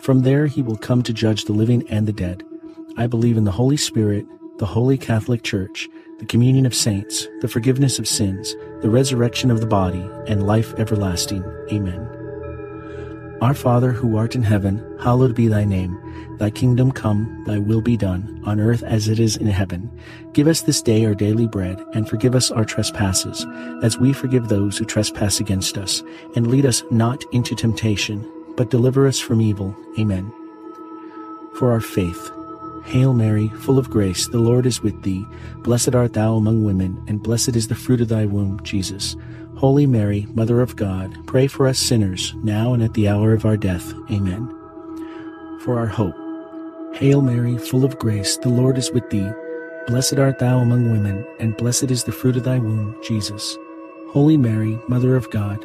From there he will come to judge the living and the dead. I believe in the Holy Spirit, the Holy Catholic Church, the communion of saints, the forgiveness of sins, the resurrection of the body, and life everlasting. Amen. Our Father who art in heaven, hallowed be thy name. Thy kingdom come, thy will be done, on earth as it is in heaven. Give us this day our daily bread, and forgive us our trespasses, as we forgive those who trespass against us. And lead us not into temptation, but deliver us from evil. Amen. For our faith. Hail Mary, full of grace, the Lord is with thee. Blessed art thou among women, and blessed is the fruit of thy womb, Jesus. Holy Mary, Mother of God, pray for us sinners, now and at the hour of our death. Amen. For our hope. Hail Mary, full of grace, the Lord is with thee. Blessed art thou among women, and blessed is the fruit of thy womb, Jesus. Holy Mary, Mother of God,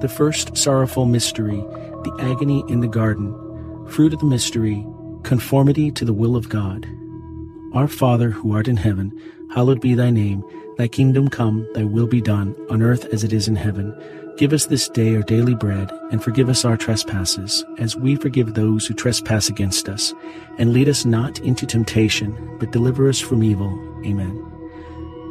The first sorrowful mystery, the agony in the garden. Fruit of the mystery, conformity to the will of God. Our Father, who art in heaven, hallowed be thy name. Thy kingdom come, thy will be done, on earth as it is in heaven. Give us this day our daily bread, and forgive us our trespasses, as we forgive those who trespass against us. And lead us not into temptation, but deliver us from evil. Amen.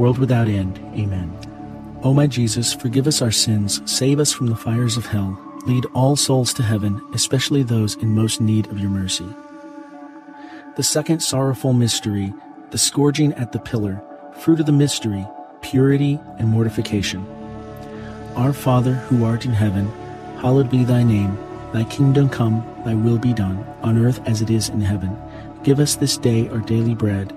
world without end. Amen. O my Jesus, forgive us our sins, save us from the fires of hell, lead all souls to heaven, especially those in most need of your mercy. The second sorrowful mystery, the scourging at the pillar, fruit of the mystery, purity and mortification. Our Father, who art in heaven, hallowed be thy name. Thy kingdom come, thy will be done, on earth as it is in heaven. Give us this day our daily bread,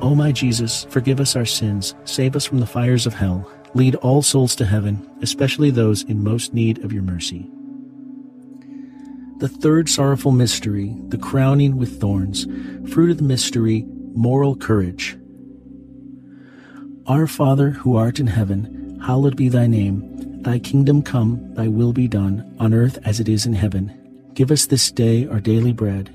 O my Jesus, forgive us our sins, save us from the fires of hell, lead all souls to heaven, especially those in most need of your mercy. The third sorrowful mystery, the crowning with thorns, fruit of the mystery, moral courage. Our Father, who art in heaven, hallowed be thy name. Thy kingdom come, thy will be done, on earth as it is in heaven. Give us this day our daily bread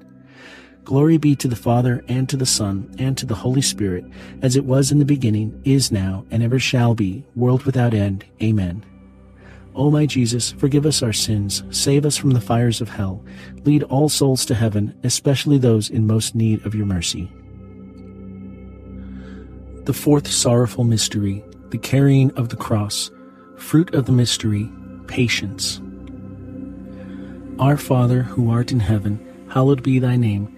Glory be to the Father, and to the Son, and to the Holy Spirit, as it was in the beginning, is now, and ever shall be, world without end. Amen. O my Jesus, forgive us our sins, save us from the fires of hell, lead all souls to heaven, especially those in most need of your mercy. The fourth sorrowful mystery, the carrying of the cross, fruit of the mystery, patience. Our Father, who art in heaven, hallowed be thy name.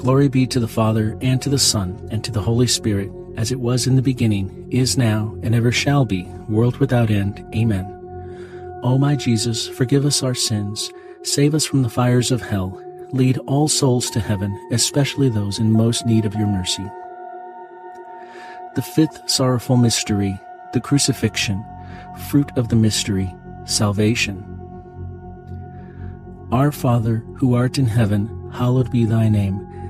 Glory be to the Father, and to the Son, and to the Holy Spirit, as it was in the beginning, is now, and ever shall be, world without end. Amen. O my Jesus, forgive us our sins, save us from the fires of hell, lead all souls to heaven, especially those in most need of your mercy. The fifth sorrowful mystery, the crucifixion, fruit of the mystery, salvation. Our Father, who art in heaven, hallowed be thy name.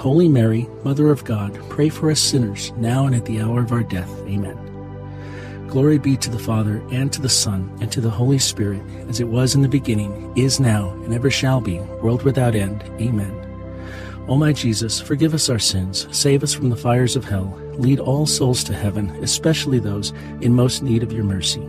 Holy Mary, Mother of God, pray for us sinners, now and at the hour of our death. Amen. Glory be to the Father, and to the Son, and to the Holy Spirit, as it was in the beginning, is now, and ever shall be, world without end. Amen. O my Jesus, forgive us our sins, save us from the fires of hell, lead all souls to heaven, especially those in most need of your mercy.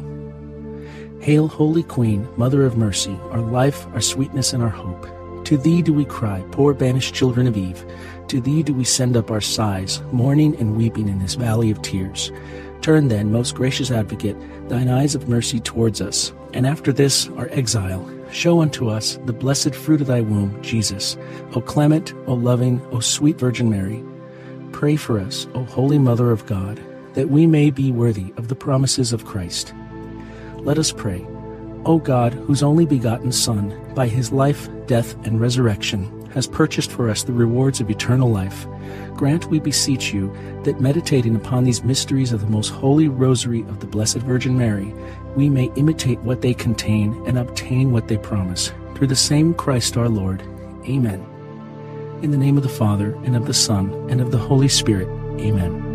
Hail, Holy Queen, Mother of Mercy, our life, our sweetness, and our hope. To thee do we cry, poor banished children of Eve. To thee do we send up our sighs, mourning and weeping in this valley of tears. Turn then, most gracious advocate, thine eyes of mercy towards us, and after this our exile, show unto us the blessed fruit of thy womb, Jesus. O clement, O loving, O sweet Virgin Mary, pray for us, O holy Mother of God, that we may be worthy of the promises of Christ. Let us pray. O God, whose only begotten Son, by his life, death, and resurrection, has purchased for us the rewards of eternal life, grant, we beseech you, that meditating upon these mysteries of the most holy rosary of the Blessed Virgin Mary, we may imitate what they contain and obtain what they promise. Through the same Christ our Lord. Amen. In the name of the Father, and of the Son, and of the Holy Spirit. Amen.